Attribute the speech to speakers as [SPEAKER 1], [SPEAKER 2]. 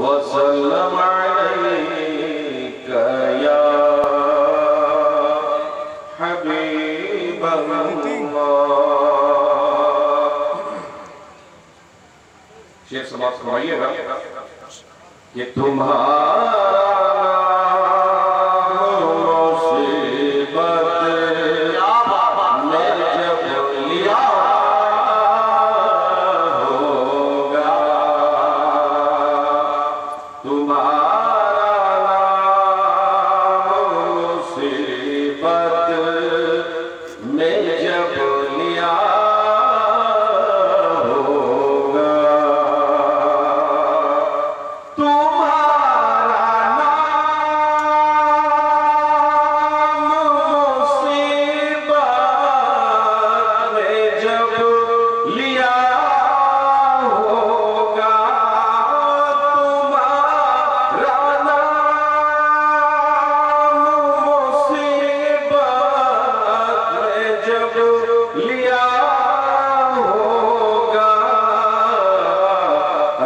[SPEAKER 1] وسلم عليك يا حبيب الله. شیخ سماعت فرمائیے گا کہ تمہارا تو